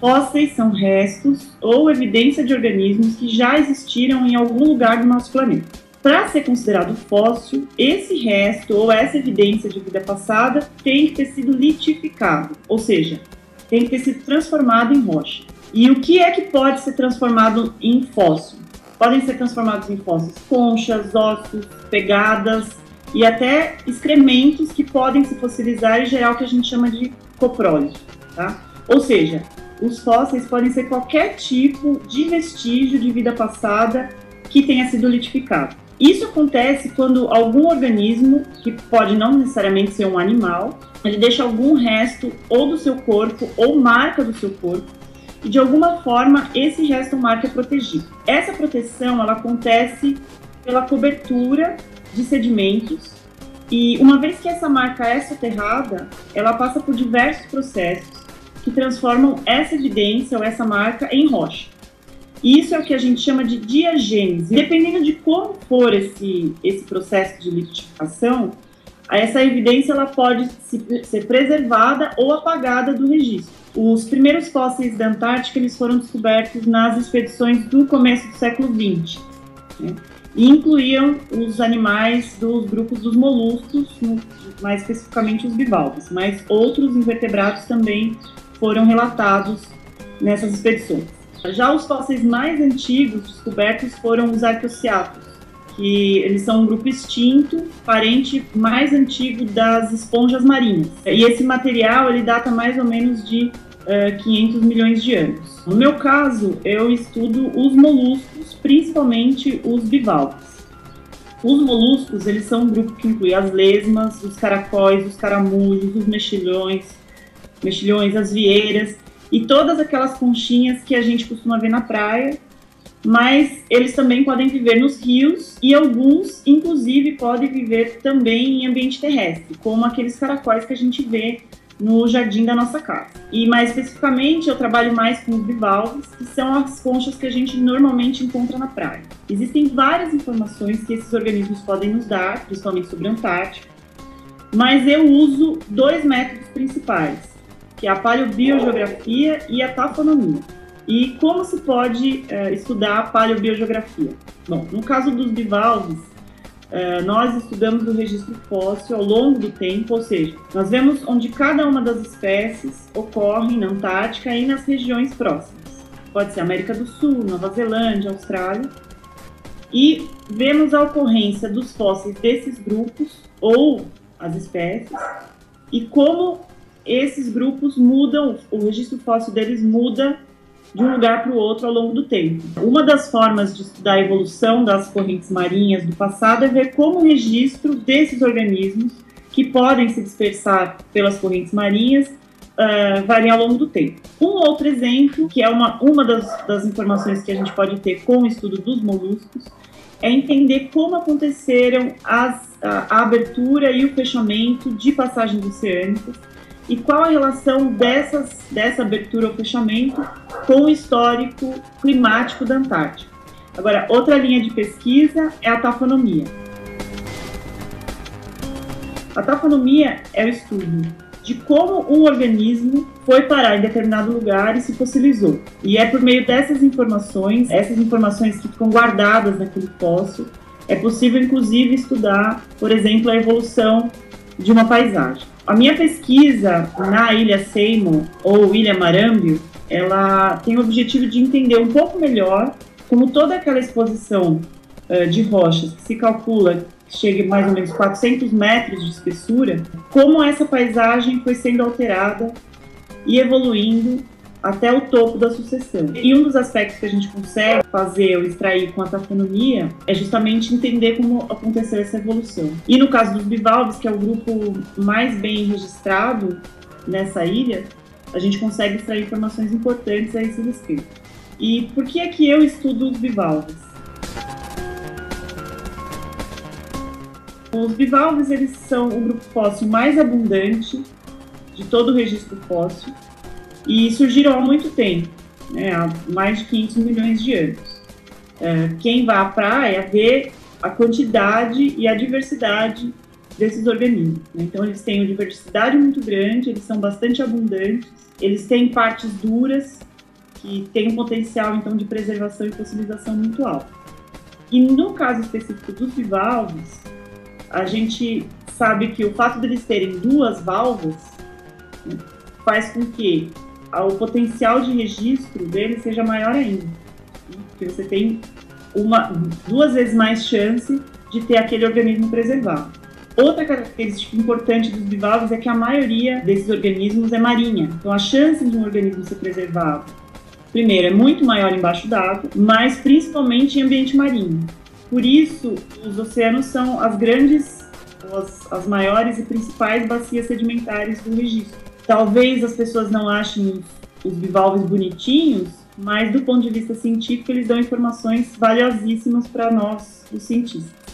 Fósseis são restos ou evidência de organismos que já existiram em algum lugar do nosso planeta. Para ser considerado fóssil, esse resto ou essa evidência de vida passada tem que ter sido litificado, ou seja, tem que ter sido transformado em rocha. E o que é que pode ser transformado em fóssil? Podem ser transformados em fósseis conchas, ossos, pegadas e até excrementos que podem se fossilizar e gerar o que a gente chama de coprólise, tá? Ou seja, os fósseis podem ser qualquer tipo de vestígio de vida passada que tenha sido litificado. Isso acontece quando algum organismo, que pode não necessariamente ser um animal, ele deixa algum resto ou do seu corpo ou marca do seu corpo e de alguma forma esse resto ou marca é protegido. Essa proteção ela acontece pela cobertura de sedimentos e uma vez que essa marca é soterrada, ela passa por diversos processos que transformam essa evidência ou essa marca em rocha. Isso é o que a gente chama de diagênese. Dependendo de como for esse, esse processo de litificação, essa evidência ela pode ser preservada ou apagada do registro. Os primeiros fósseis da Antártica eles foram descobertos nas expedições do começo do século XX. Né? E incluíam os animais dos grupos dos moluscos, mais especificamente os bivalves, mas outros invertebrados também foram relatados nessas expedições. Já os fósseis mais antigos descobertos foram os arqueociatos, que eles são um grupo extinto, parente mais antigo das esponjas marinhas. E esse material ele data mais ou menos de uh, eh, 500 milhões de anos. No meu caso, eu estudo os moluscos, principalmente os bivalves. Os moluscos, eles são um grupo que inclui as lesmas, os caracóis, os caramujos, os mexilhões, mexilhões, as vieiras e todas aquelas conchinhas que a gente costuma ver na praia, mas eles também podem viver nos rios e alguns, inclusive, podem viver também em ambiente terrestre, como aqueles caracóis que a gente vê no jardim da nossa casa. E mais especificamente, eu trabalho mais com os bivalves, que são as conchas que a gente normalmente encontra na praia. Existem várias informações que esses organismos podem nos dar, principalmente sobre a Antártica, mas eu uso dois métodos principais que é a paleobiogeografia e a tafonomia. E como se pode uh, estudar a paleobiogeografia? Bom, no caso dos bivalves, uh, nós estudamos o registro fóssil ao longo do tempo, ou seja, nós vemos onde cada uma das espécies ocorre na Antártica e nas regiões próximas. Pode ser América do Sul, Nova Zelândia, Austrália. E vemos a ocorrência dos fósseis desses grupos ou as espécies e como esses grupos mudam, o registro fóssil deles muda de um lugar para o outro ao longo do tempo. Uma das formas de estudar a evolução das correntes marinhas do passado é ver como o registro desses organismos, que podem se dispersar pelas correntes marinhas, uh, ao longo do tempo. Um outro exemplo, que é uma, uma das, das informações que a gente pode ter com o estudo dos moluscos, é entender como aconteceram as, a, a abertura e o fechamento de passagens oceânicas e qual a relação dessas, dessa abertura ou fechamento com o histórico climático da Antártica. Agora, outra linha de pesquisa é a tafonomia. A tafonomia é o estudo de como um organismo foi parar em determinado lugar e se fossilizou. E é por meio dessas informações, essas informações que ficam guardadas naquele fóssil, é possível inclusive estudar, por exemplo, a evolução de uma paisagem. A minha pesquisa na Ilha Seymour, ou Ilha Marambio, ela tem o objetivo de entender um pouco melhor como toda aquela exposição uh, de rochas que se calcula que chega mais ou menos 400 metros de espessura, como essa paisagem foi sendo alterada e evoluindo até o topo da sucessão. E um dos aspectos que a gente consegue fazer ou extrair com a taxonomia é justamente entender como aconteceu essa evolução. E no caso dos bivalves, que é o grupo mais bem registrado nessa ilha, a gente consegue extrair informações importantes a esse respeito. E por que é que eu estudo os bivalves? Os bivalves eles são o grupo fóssil mais abundante de todo o registro fóssil e surgiram há muito tempo, né, há mais de 500 milhões de anos. É, quem vai à praia vê a quantidade e a diversidade desses organismos. Né? Então, eles têm uma diversidade muito grande, eles são bastante abundantes, eles têm partes duras, que têm um potencial, então, de preservação e fossilização muito alto. E no caso específico dos bivalves, a gente sabe que o fato deles terem duas válvulas né, faz com que o potencial de registro deles seja maior ainda. Né? Porque você tem uma, duas vezes mais chance de ter aquele organismo preservado. Outra característica importante dos bivalves é que a maioria desses organismos é marinha. Então, a chance de um organismo ser preservado, primeiro, é muito maior embaixo d'água, mas principalmente em ambiente marinho. Por isso, os oceanos são as grandes, as, as maiores e principais bacias sedimentares do registro. Talvez as pessoas não achem os bivalves bonitinhos, mas do ponto de vista científico, eles dão informações valiosíssimas para nós, os cientistas.